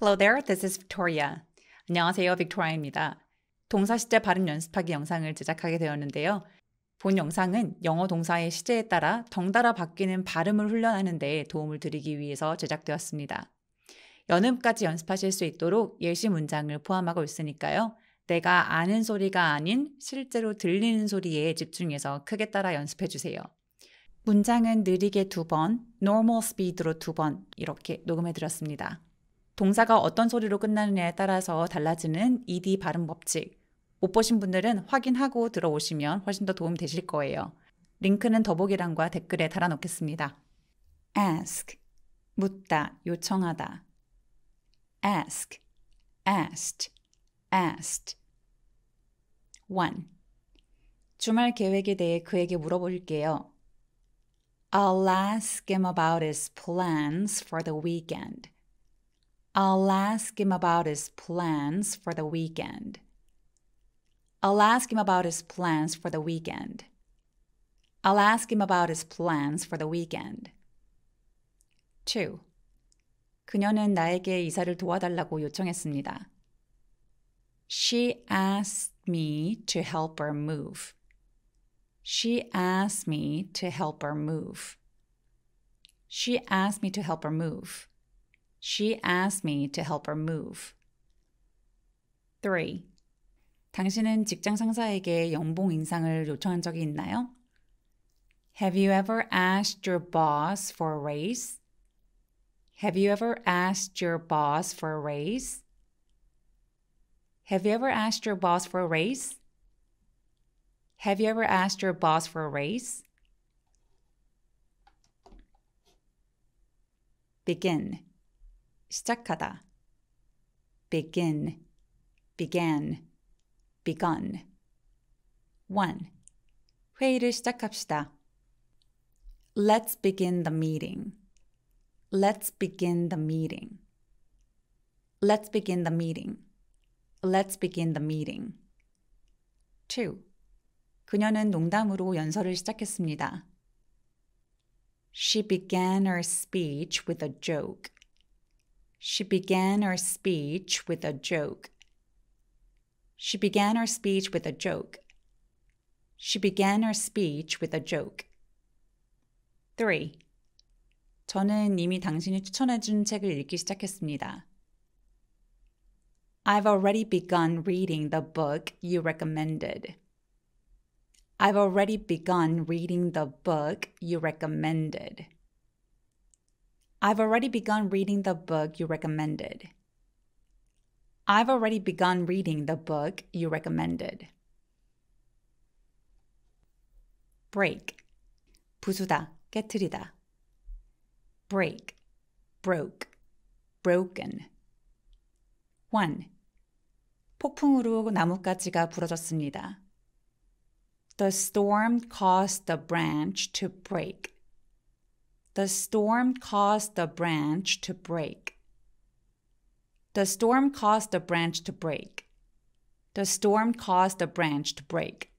Hello there, this is Victoria. 안녕하세요, 빅토리아입니다. 동사 시제 발음 연습하기 영상을 제작하게 되었는데요. 본 영상은 영어 동사의 시제에 따라 덩달아 바뀌는 발음을 훈련하는 데 도움을 드리기 위해서 제작되었습니다. 연음까지 연습하실 수 있도록 예시 문장을 포함하고 있으니까요. 내가 아는 소리가 아닌 실제로 들리는 소리에 집중해서 크게 따라 연습해 주세요. 문장은 느리게 두 번, normal speed로 두 번 이렇게 녹음해 드렸습니다. 동사가 어떤 소리로 끝나느냐에 따라서 달라지는 ed 발음 법칙. 못 보신 분들은 확인하고 들어오시면 훨씬 더 도움 되실 거예요. 링크는 더보기란과 댓글에 달아놓겠습니다. ask 묻다, 요청하다. ask, asked, asked. 1. 주말 계획에 대해 그에게 물어볼게요. I'll ask him about his plans for the weekend. I'll ask him about his plans for the weekend. I'll ask him about his plans for the weekend. I'll ask him about his plans for the weekend. 2. 그녀는 나에게 이사를 도와달라고 요청했습니다. She asked me to help her move. She asked me to help her move. She asked me to help her move. She asked me to help her move. 3. 당신은 직장 상사에게 연봉 인상을 요청한 적이 있나요? Have you ever asked your boss for a raise? Have you ever asked your boss for a raise? Have you ever asked your boss for a raise? Have you ever asked your boss for a raise? Begin. 시작하다. begin, began, begun. 1. 회의를 시작합시다. Let's begin the meeting. Let's begin the meeting. Let's begin the meeting. Let's begin the meeting. 2. 그녀는 농담으로 연설을 시작했습니다. She began her speech with a joke. She began her speech with a joke. She began her speech with a joke. She began her speech with a joke. 3. 저는 이미 당신이 추천해준 책을 읽기 시작했습니다. I've already begun reading the book you recommended. I've already begun reading the book you recommended. I've already begun reading the book you recommended. I've already begun reading the book you recommended. break 부수다, 깨트리다. break, broke, broken. 1. 폭풍으로 나뭇가지가 부러졌습니다. The storm caused the branch to break. The storm caused the branch to break. The storm caused the branch to break. The storm caused the branch to break.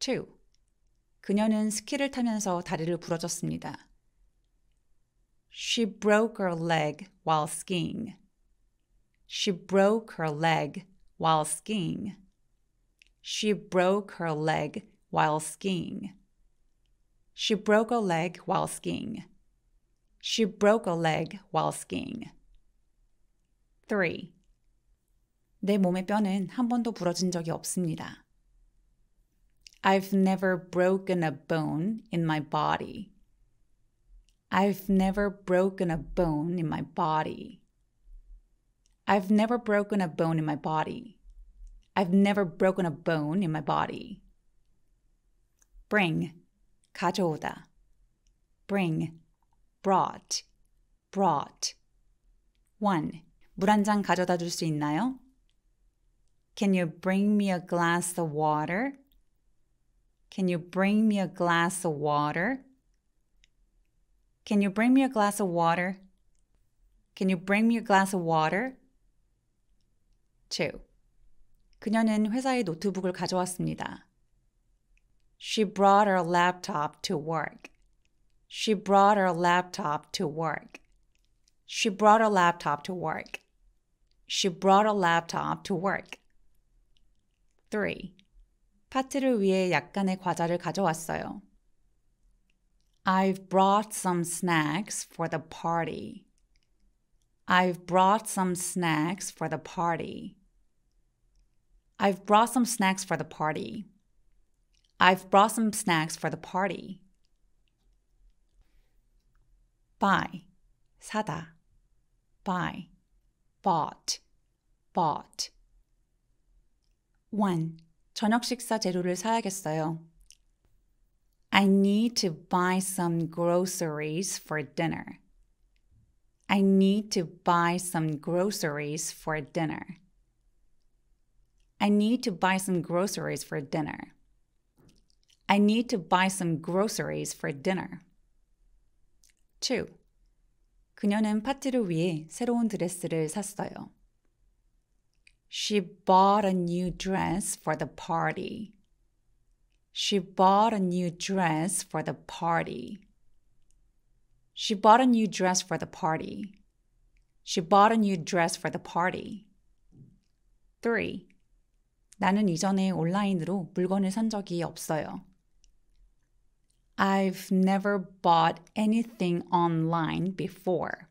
2. 그녀는 스키를 타면서 다리를 부러졌습니다. She broke her leg while skiing. She broke her leg while skiing. She broke her leg while skiing. She broke a leg while skiing. She broke a leg while skiing. 3. 내 몸의 뼈는 한 번도 부러진 적이 없습니다. I've never broken a bone in my body. I've never broken a bone in my body. I've never broken a bone in my body. I've never broken a bone in my body. Bring, 가져오다. Bring, brought, brought. 1. 물 한 잔 가져다 줄 수 있나요? Can you bring me a glass of water? Can you bring me a glass of water? Can you bring me a glass of water? Can you bring me a glass of water? 2. 그녀는 회사의 노트북을 가져왔습니다. She brought her laptop to work. She brought her laptop to work. She brought a laptop to work. She brought a laptop to work. 3. 파티를 위해 약간의 과자를 가져왔어요. I've brought some snacks for the party. I've brought some snacks for the party. I've brought some snacks for the party. I've brought some snacks for the party. buy, 사다, buy, bought, bought. 1. 저녁 식사 재료를 사야겠어요. I need to buy some groceries for dinner. I need to buy some groceries for dinner. I need to buy some groceries for dinner. I need to buy some groceries for dinner. 2. 그녀는 파티를 위해 새로운 드레스를 샀어요. She bought a new dress for the party. She bought a new dress for the party. She bought a new dress for the party. She bought a new dress for the party. 3. 나는 이전에 온라인으로 물건을 산 적이 없어요. I've never bought anything online before.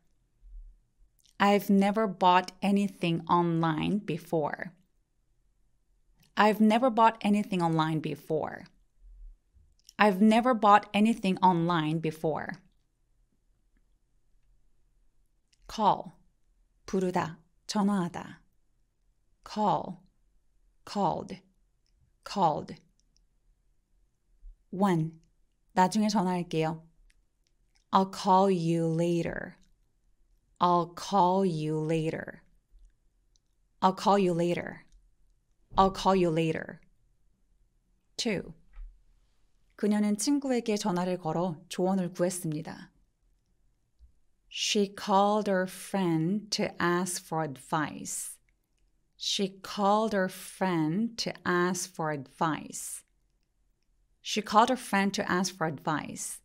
I've never bought anything online before. I've never bought anything online before. I've never bought anything online before. call 부르다 전화하다 call called called 1 나중에 전화할게요. I'll call you later. I'll call you later. I'll call you later. I'll call you later. 2. 그녀는 친구에게 전화를 걸어 조언을 구했습니다. She called her friend to ask for advice. She called her friend to ask for advice. She called her friend to ask for advice.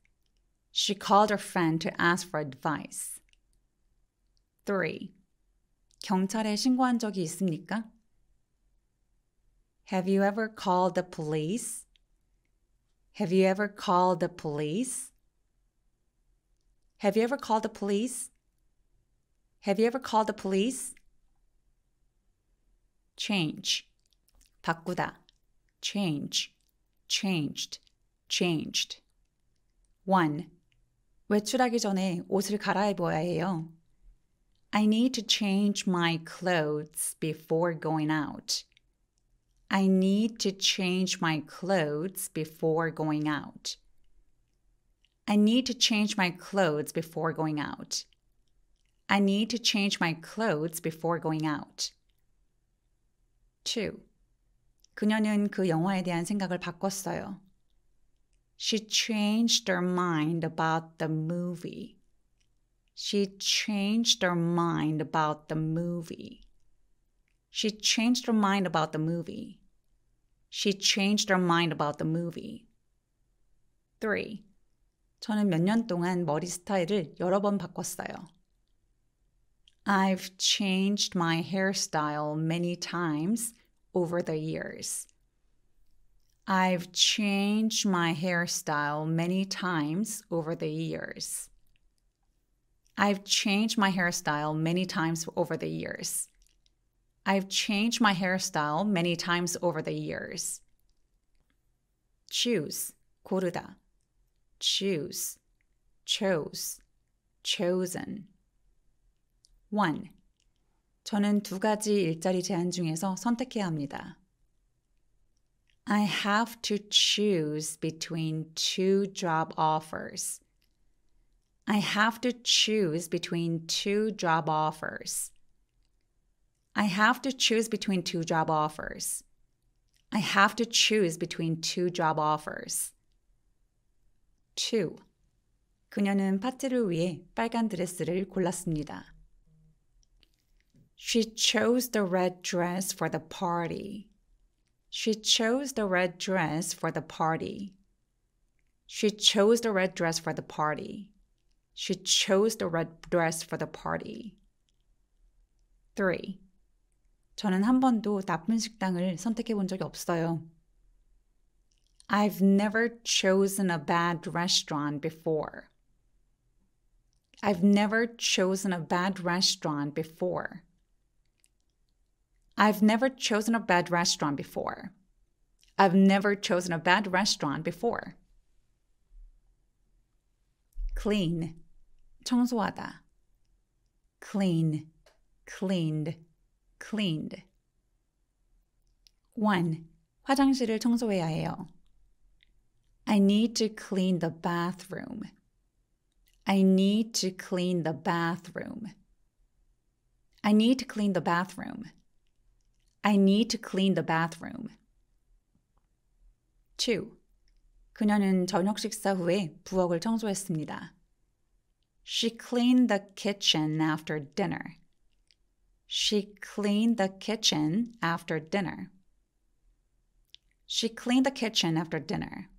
She called her friend to ask for advice. 3. 경찰에 신고한 적이 있습니까? Have you ever called the police? Have you ever called the police? Have you ever called the police? Have you ever called the police? change. 바꾸다. change. changed, changed. 1. 외출하기 전에 옷을 갈아입어야 해요. I need to change my clothes before going out. I need to change my clothes before going out. I need to change my clothes before going out. I need to change my clothes before going out. 2. 그녀는 그 영화에 대한 생각을 바꿨어요. She changed her mind about the movie. She changed her mind about the movie. She changed her mind about the movie. She changed her mind about the movie. 3. 저는 몇 년 동안 머리 스타일을 여러 번 바꿨어요. I've changed my hairstyle many times over the years. I've changed my hairstyle many times over the years. I've changed my hairstyle many times over the years. I've changed my hairstyle many times over the years. Choose, 고르다. Choose, chose, chosen. 1. 저는 두 가지 일자리 제한 중에서 선택해야 합니다. I have to choose between two job offers. I have to choose between two job offers. I have to choose between two job offers. I have to choose between two job offers. 2. 그녀는 파티를 위해 빨간 드레스를 골랐습니다. She chose the red dress for the party. She chose the red dress for the party. She chose the red dress for the party. She chose the red dress for the party. 3. 저는 한 번도 나쁜 식당을 선택해 본 적이 없어요. I've never chosen a bad restaurant before. I've never chosen a bad restaurant before. I've never chosen a bad restaurant before. I've never chosen a bad restaurant before. clean, 청소하다. clean, cleaned, cleaned. 1. 화장실을 청소해야 해요. I need to clean the bathroom. I need to clean the bathroom. I need to clean the bathroom. I need to clean the bathroom. 2. 그녀는 저녁 식사 후에 부엌을 청소했습니다. She cleaned the kitchen after dinner. She cleaned the kitchen after dinner. She cleaned the kitchen after dinner.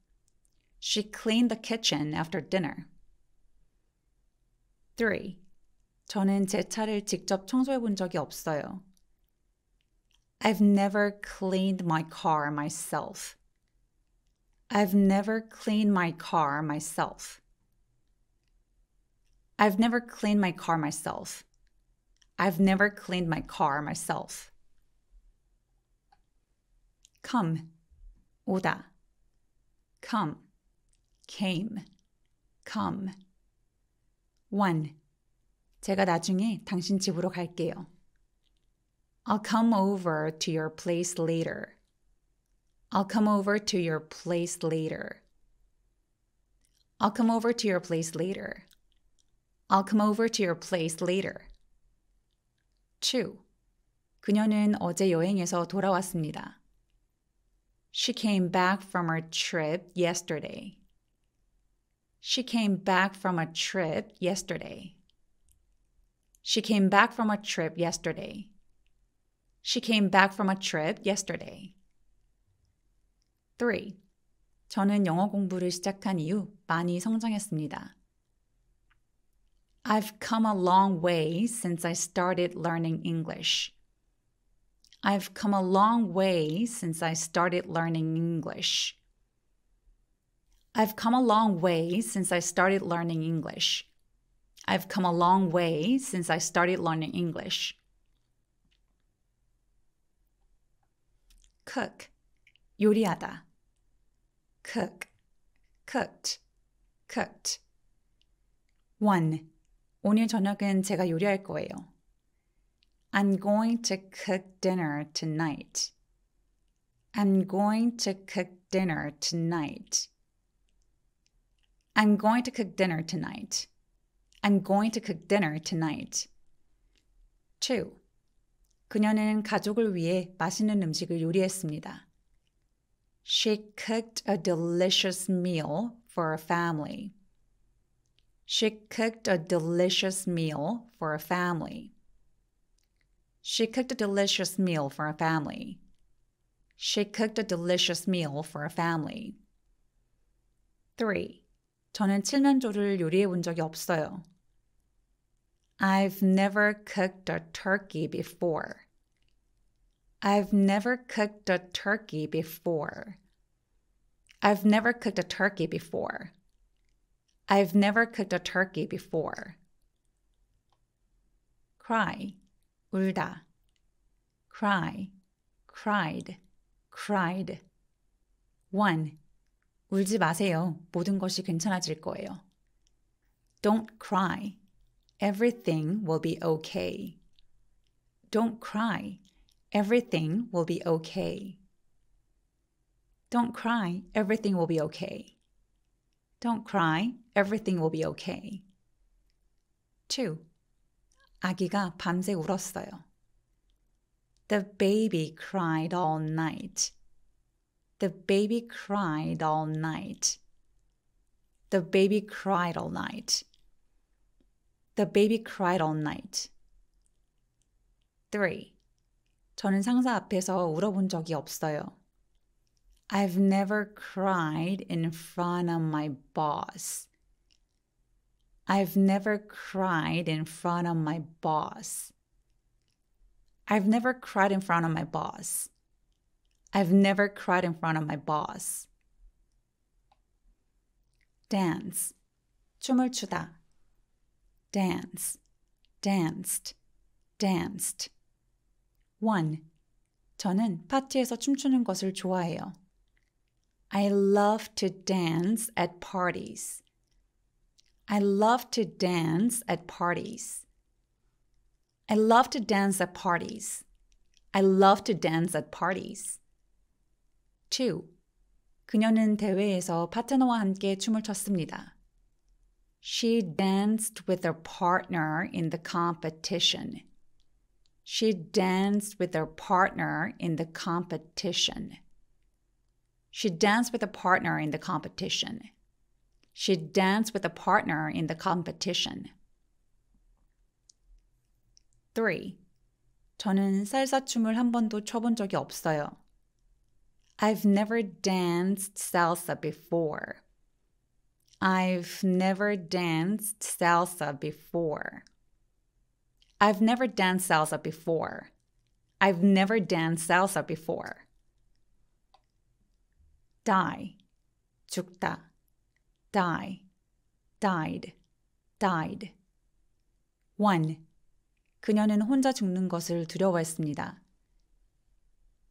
She cleaned the kitchen after dinner. 3. 저는 제 차를 직접 청소해 본 적이 없어요. I've never cleaned my car myself. I've never cleaned my car myself. I've never cleaned my car myself. I've never cleaned my car myself. Come, 오다. Come, came, come. One. 제가 나중에 당신 집으로 갈게요. I'll come over to your place later. I'll come over to your place later. I'll come over to your place later. I'll come over to your place later. 2. 그녀는 어제 여행에서 돌아왔습니다. She came back from her trip yesterday. She came back from a trip yesterday. She came back from a trip yesterday. She came back from a trip yesterday. 3. 저는 영어 공부를 시작한 이후 많이 성장했습니다. I've come a long way since I started learning English. I've come a long way since I started learning English. I've come a long way since I started learning English. I've come a long way since I started learning English. cook, 요리하다. cook, cooked, cooked. 1. 오늘 저녁은 제가 요리할 거예요. I'm going to cook dinner tonight. I'm going to cook dinner tonight. I'm going to cook dinner tonight. I'm going to cook dinner tonight. 2. 그녀는 가족을 위해 맛있는 음식을 요리했습니다. She cooked a delicious meal for a family. She cooked a delicious meal for a family. She cooked a delicious meal for a family. She cooked a delicious meal for a family. 3. 저는 칠면조를 요리해 본 적이 없어요. I've never cooked a turkey before. I've never cooked a turkey before. I've never cooked a turkey before. I've never cooked a turkey before. Cry, 울다. Cry, cried, cried. 1. 울지 마세요. 모든 것이 괜찮아질 거예요. Don't cry. Everything will be okay. Don't cry. Everything will be okay. Don't cry. Everything will be okay. Don't cry. Everything will be okay. 2. 아기가 밤새 울었어요. The baby cried all night. The baby cried all night. The baby cried all night. The baby cried all night. 3. 저는 상사 앞에서 울어본 적이 없어요. I've never cried in front of my boss. I've never cried in front of my boss. I've never cried in front of my boss. I've never cried in front of my boss. dance, 춤을 추다. dance, danced, danced. 1. 저는 파티에서 춤추는 것을 좋아해요. I love to dance at parties. I love to dance at parties. I love to dance at parties. I love to dance at parties. 2. 그녀는 대회에서 파트너와 함께 춤을 췄습니다. She danced with her partner in the competition. She danced with her partner in the competition. She danced with a partner in the competition. She danced with a partner in the competition. 3. 저는 살사 춤을 한 번도 춰본 적이 없어요. I've never danced salsa before. I've never danced salsa before. I've never danced salsa before. I've never danced salsa before. Die. 죽다. Die. Died. Died. 1. 그녀는 혼자 죽는 것을 두려워했습니다.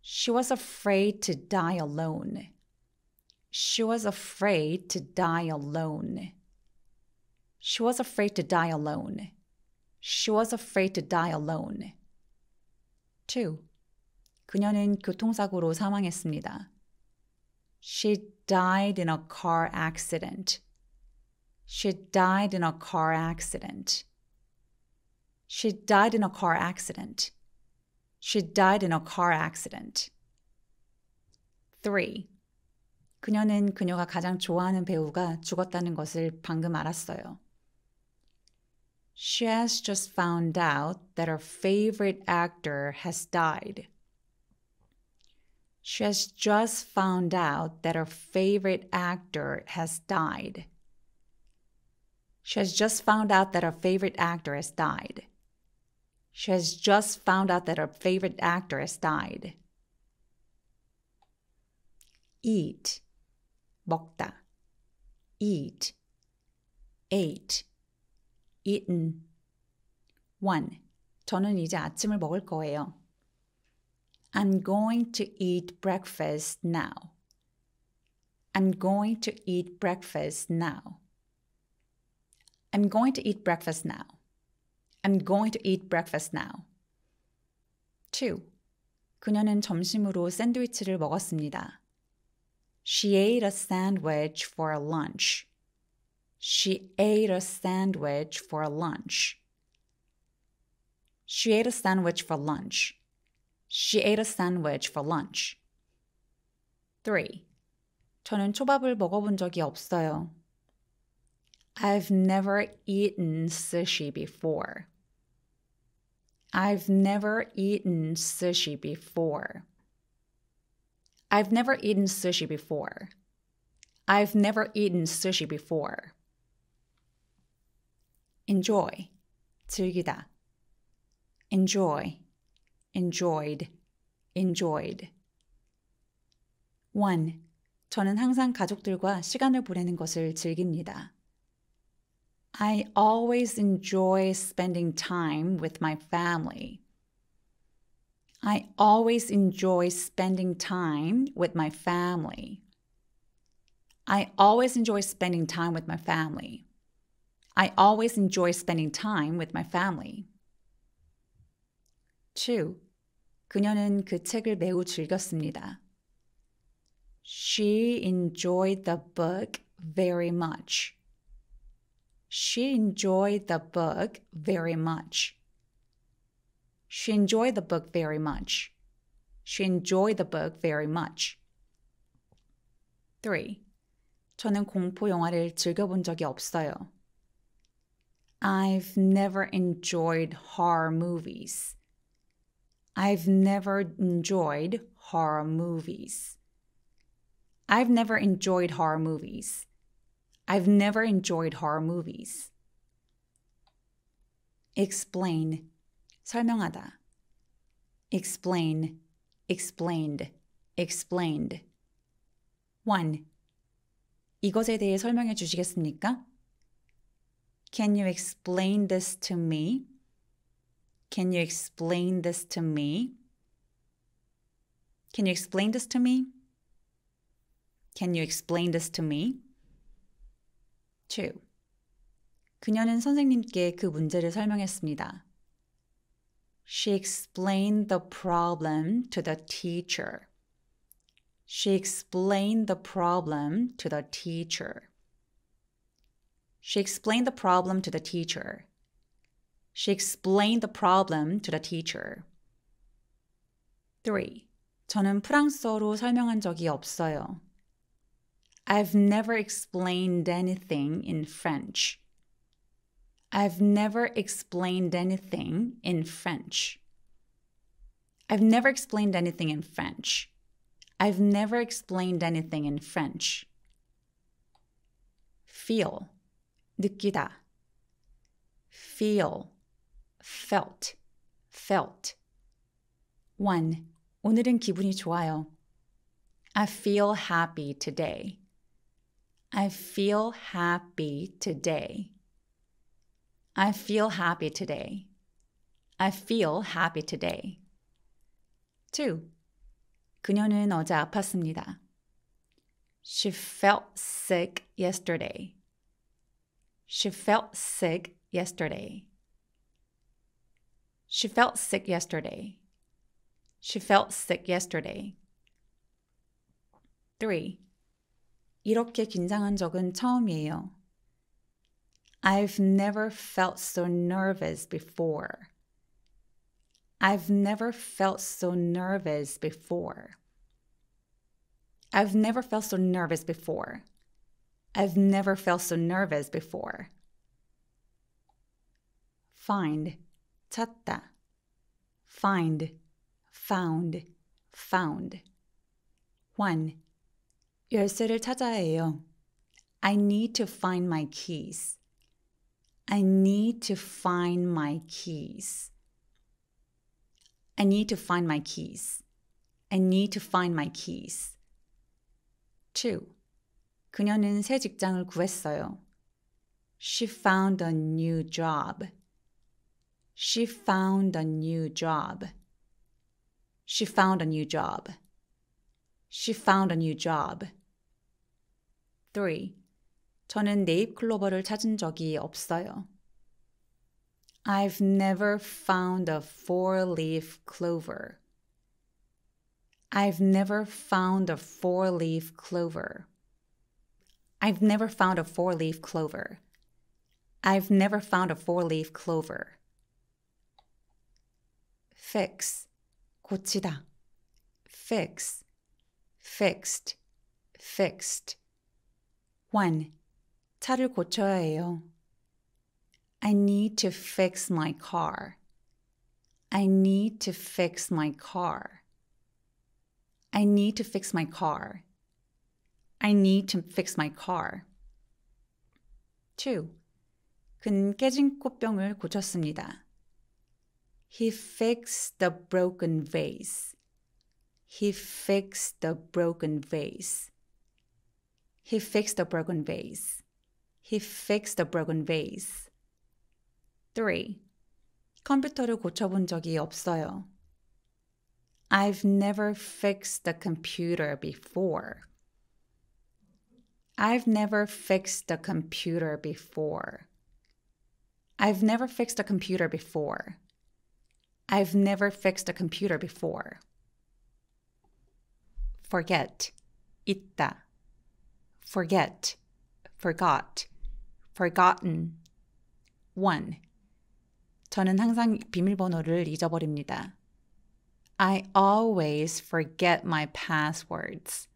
She was afraid to die alone. She was afraid to die alone. She was afraid to die alone. She was afraid to die alone. 2. 그녀는 교통사고로 사망했습니다. She died in a car accident. She died in a car accident. She died in a car accident. She died in a car accident. 3. 그녀는 그녀가 가장 좋아하는 배우가 죽었다는 것을 방금 알았어요. She has just found out that her favorite actor has died. She has just found out that her favorite actor has died. She has just found out that her favorite actor has died. She has just found out that her favorite actor has died. Eat. 먹다. Eat. Ate. eaten. 1. 저는 이제 아침을 먹을 거예요. I'm going to eat breakfast now. I'm going to eat breakfast now. I'm going to eat breakfast now. I'm going to eat breakfast now. 2. 그녀는 점심으로 샌드위치를 먹었습니다. She ate a sandwich for lunch. She ate a sandwich for lunch. She ate a sandwich for lunch. She ate a sandwich for lunch. 3. 저는 초밥을 먹어본 적이 없어요. I've never eaten sushi before. I've never eaten sushi before. I've never eaten sushi before. I've never eaten sushi before. enjoy, 즐기다. enjoy, enjoyed, enjoyed. 1. 저는 항상 가족들과 시간을 보내는 것을 즐깁니다. I always enjoy spending time with my family. I always enjoy spending time with my family. I always enjoy spending time with my family. I always enjoy spending time with my family. 2. 그녀는 그 책을 매우 즐겼습니다. She enjoyed the book very much. She enjoyed the book very much. She enjoyed the book very much. She enjoyed the book very much. 3. 저는 공포 영화를 즐겨본 적이 없어요. I've never enjoyed horror movies. I've never enjoyed horror movies. I've never enjoyed horror movies. I've never enjoyed horror movies. explain, 설명하다. explain, explained, explained. 1. 이것에 대해 설명해 주시겠습니까? Can you explain this to me? Can you explain this to me? Can you explain this to me? Can you explain this to me? 2. 그녀는 선생님께 그 문제를 설명했습니다. She explained the problem to the teacher. She explained the problem to the teacher. She explained the problem to the teacher. She explained the problem to the teacher. 3. 저는 프랑스어로 설명한 적이 없어요. I've never explained anything in French. I've never explained anything in French. I've never explained anything in French. I've never explained anything in French. Feel, 느끼다. Feel, felt, felt. 1. 오늘은 기분이 좋아요. I feel happy today. I feel happy today. I feel happy today. I feel happy today. 2. 그녀는 어제 아팠습니다. She felt sick yesterday. She felt sick yesterday. She felt sick yesterday. She felt sick yesterday. 3. 이렇게 긴장한 적은 처음이에요. I've never felt so nervous before. I've never felt so nervous before. I've never felt so nervous before. I've never felt so nervous before. Find, 찾다. Find, found, found. 1. 열쇠를 찾아야 해요. I need to find my keys. I need to find my keys. I need to find my keys. I need to find my keys. 2. 그녀는 새 직장을 구했어요. She found a new job. She found a new job. She found a new job. She found a new job. 3. 저는 네잎 클로버를 찾은 적이 없어요. I've never found a four-leaf clover. I've never found a four-leaf clover. I've never found a four-leaf clover. I've never found a four-leaf clover. Fix, 고치다. Fix, fixed, fixed. 1. 차를 고쳐야 해요. I need to fix my car. I need to fix my car. I need to fix my car. I need to fix my car. 2. 그는 깨진 꽃병을 고쳤습니다. He fixed the broken vase. He fixed the broken vase. He fixed the broken vase. He fixed the broken vase. 3. 컴퓨터를 고쳐본 적이 없어요. I've never fixed the computer before. I've never fixed the computer before. I've never fixed a computer before. I've never fixed a computer before. Forget. 있다 forget, forgot, forgotten. 1. 저는 항상 비밀번호를 잊어버립니다. I always forget my passwords.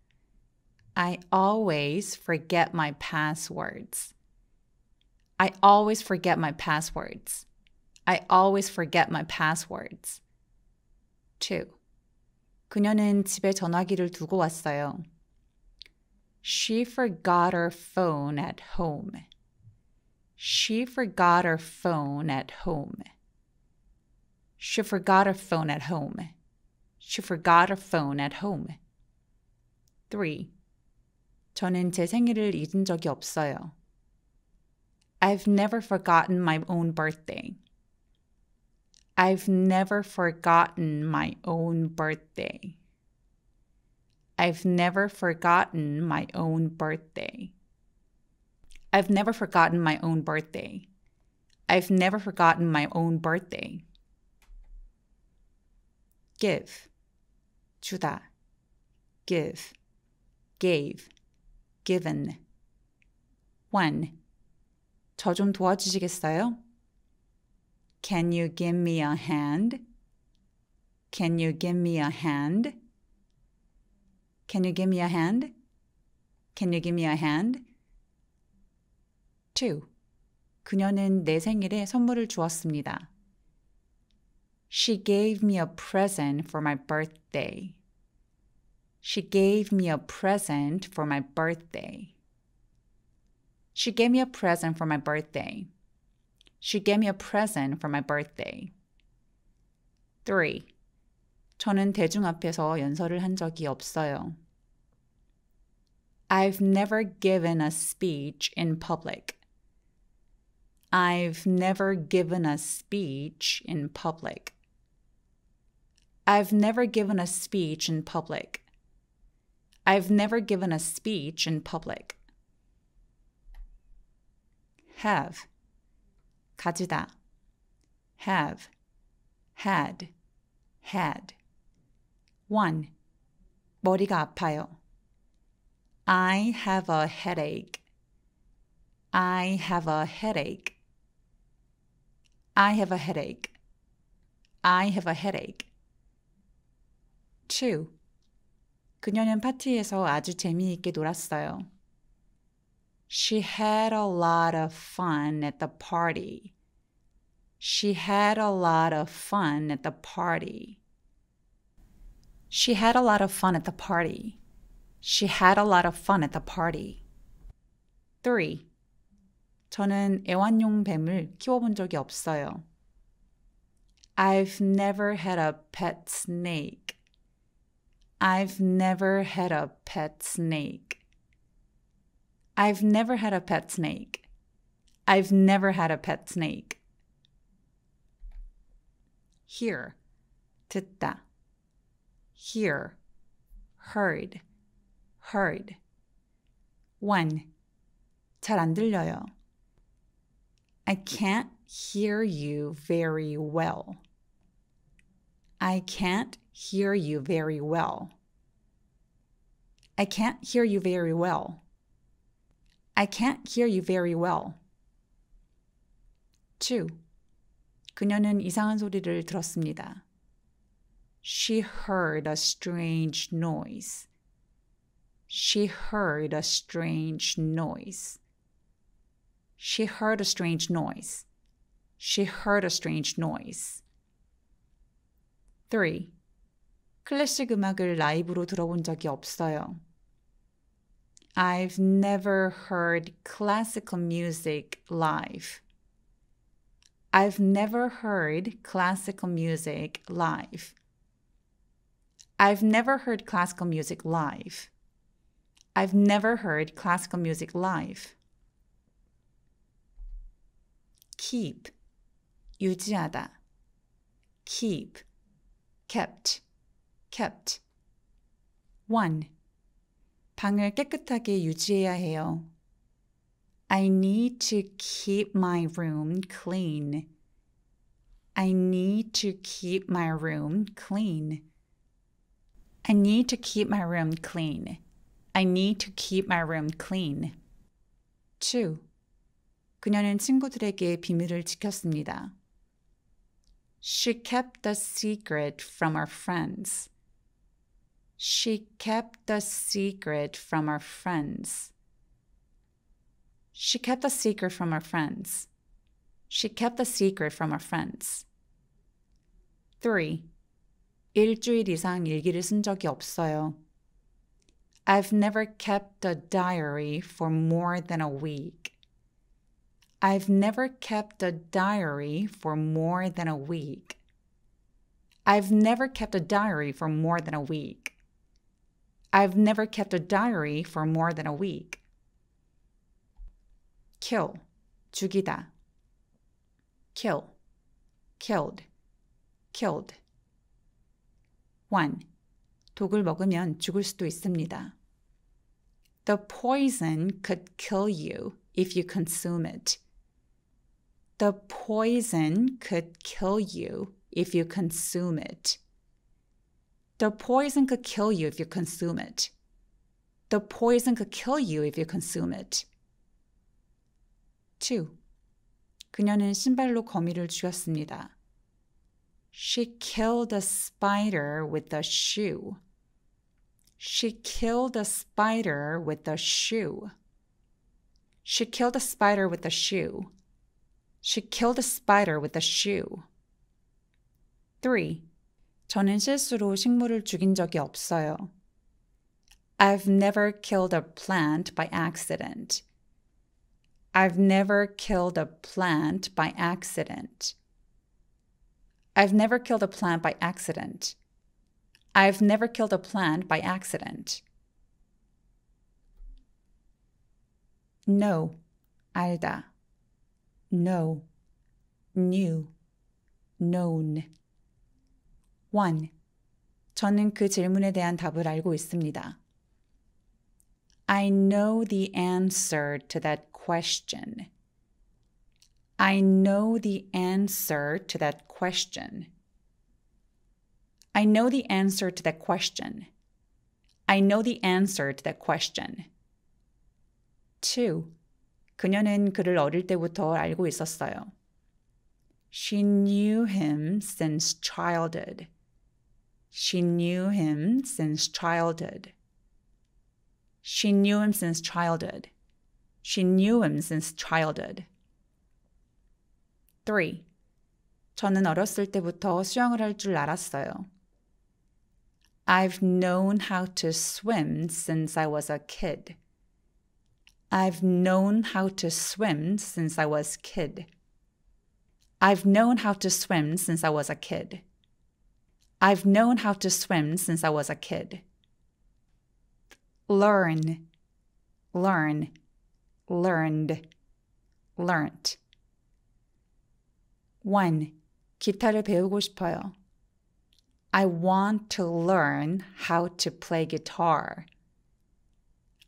I always forget my passwords. I always forget my passwords. I always forget my passwords. 2. 그녀는 집에 전화기를 두고 왔어요. She forgot her phone at home. She forgot her phone at home. She forgot her phone at home. She forgot her phone at home. 3. 저는 제 생일을 잊은 적이 없어요. I've never forgotten my own birthday. I've never forgotten my own birthday. I've never forgotten my own birthday. I've never forgotten my own birthday. I've never forgotten my own birthday. Give. 주다. Give. Gave. Given. One. 저 좀 도와주시겠어요? Can you give me a hand? Can you give me a hand? Can you give me a hand? Can you give me a hand? 2. 그녀는 내 생일에 선물을 주었습니다. She gave me a present for my birthday. She gave me a present for my birthday. She gave me a present for my birthday. She gave me a present for my birthday. 3. 저는 대중 앞에서 연설을 한 적이 없어요. I've never given a speech in public. I've never given a speech in public. I've never given a speech in public. I've never given a speech in public. Have. 가지다. Have. Had. Had. 1. 머리가 아파요. I have a headache. I have a headache. I have a headache. I have a headache. 2. 그녀는 파티에서 아주 재미있게 놀았어요. She had a lot of fun at the party. She had a lot of fun at the party. She had a lot of fun at the party. She had a lot of fun at the party. 3. 저는 애완용 뱀을 키워본 적이 없어요. I've never had a pet snake. I've never had a pet snake. I've never had a pet snake. I've never had a pet snake. Hear, 듣다. Hear, heard, heard. One, 잘 안 들려요. I can't hear you very well. I can't hear you very well. I can't hear you very well. I can't hear you very well. 2. 그녀는 이상한 소리를 들었습니다. She heard a strange noise. She heard a strange noise. She heard a strange noise. She heard a strange noise. 3. 클래식 음악을 라이브로 들어본 적이 없어요. I've never heard classical music live. I've never heard classical music live. I've never heard classical music live. I've never heard classical music live. keep 유지하다 keep kept kept 1 방을 깨끗하게 유지해야 해요. I need to keep my room clean. I need to keep my room clean. I need to keep my room clean. I need to keep my room clean. 2. 그녀는 친구들에게 비밀을 지켰습니다. She kept the secret from her friends. She kept the secret from her friends. She kept the secret from her friends. She kept the secret from her friends. 3. 일주일 이상 일기를 쓴 적이 없어요. I've never kept a diary for more than a week. I've never kept a diary for more than a week. I've never kept a diary for more than a week. I've never kept a diary for more than a week. kill, 죽이다. kill, killed, killed. 1. 독을 먹으면 죽을 수도 있습니다. The poison could kill you if you consume it. The poison could kill you if you consume it. The poison could kill you if you consume it. The poison could kill you if you consume it. 2. 그녀는 신발로 거미를 죽였습니다. She killed a spider with a shoe. She killed a spider with a shoe. She killed a spider with a shoe. She killed a spider with a shoe. 3. 저는 실수로 식물을 죽인 적이 없어요. I've never killed a plant by accident. I've never killed a plant by accident. I've never killed a plant by accident. I've never killed a plant by accident. Know, 알다 No, knew, known. 1. 저는 그 질문에 대한 답을 알고 있습니다. I know the answer to that question. I know the answer to that question. I know the answer to that question. I know the answer to that question. 2. 그녀는 그를 어릴 때부터 알고 있었어요. She knew him since childhood. She knew him since childhood. She knew him since childhood. She knew him since childhood. 3. 저는 어렸을 때부터 수영을 할 줄 알았어요. I've known how to swim since I was a kid. I've known how to swim since I was kid. I've known how to swim since I was a kid. I've known how to swim since I was a kid. Learn, learn, learned, learnt. 1. 기타를 배우고 싶어요. I want to learn how to play guitar.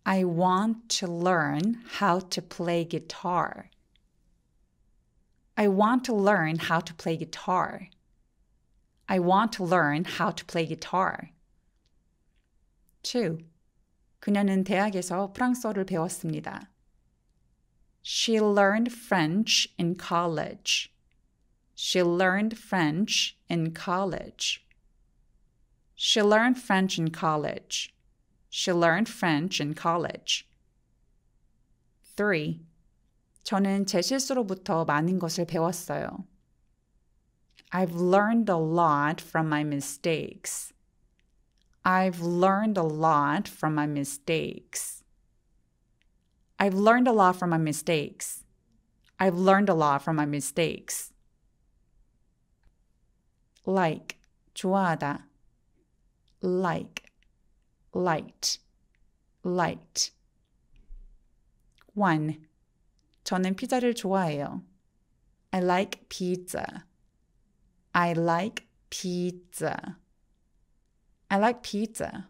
I want to learn how to play guitar. I want to learn how to play guitar. I want to learn how to play guitar. 2. 그녀는 대학에서 프랑스어를 배웠습니다. She learned French in college. She learned French in college. She learned French in college. She learned French in college. 3. 저는 제 실수로부터 많은 것을 배웠어요. I've learned a lot from my mistakes. I've learned a lot from my mistakes. I've learned a lot from my mistakes. I've learned a lot from my mistakes. like, 좋아하다. like, light, light. 1. 저는 피자를 좋아해요. I like pizza. I like pizza. I like pizza.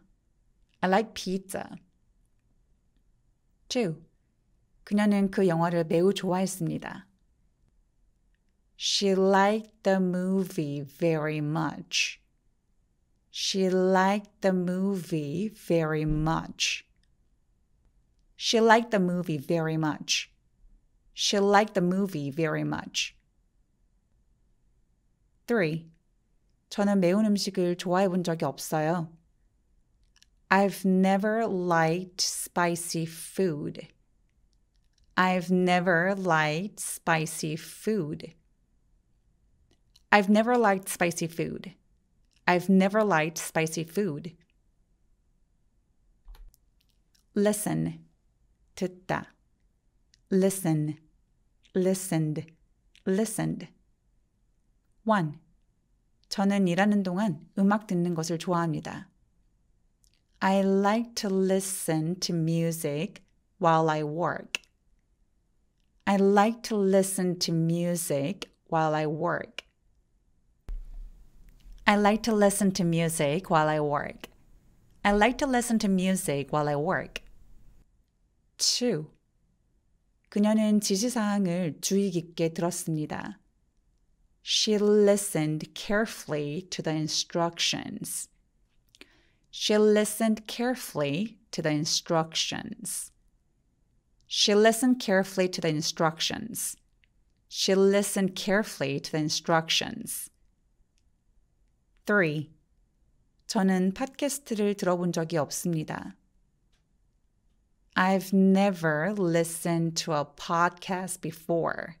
I like pizza. 2. 그녀는 그 영화를 매우 좋아했습니다. She liked the movie very much. She liked the movie very much. She liked the movie very much. She liked the movie very much. 3. 저는 매운 음식을 좋아해 본 적이 없어요. I've never liked spicy food. I've never liked spicy food. I've never liked spicy food. I've never liked spicy food. Listen. 듣다. Listen. listened, listened. 1. 저는 일하는 동안 음악 듣는 것을 좋아합니다. I like to listen to music while I work. I like to listen to music while I work. I like to listen to music while I work. I like to listen to music while I work. 2. 그녀는 지시사항을 주의 깊게 들었습니다. She listened carefully to the instructions. She listened carefully to the instructions. She listened carefully to the instructions. She listened carefully to the instructions. 3. 저는 팟캐스트를 들어본 적이 없습니다. I've never listened to a podcast before.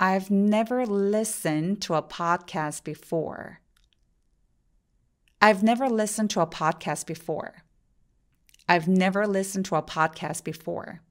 I've never listened to a podcast before. I've never listened to a podcast before. I've never listened to a podcast before.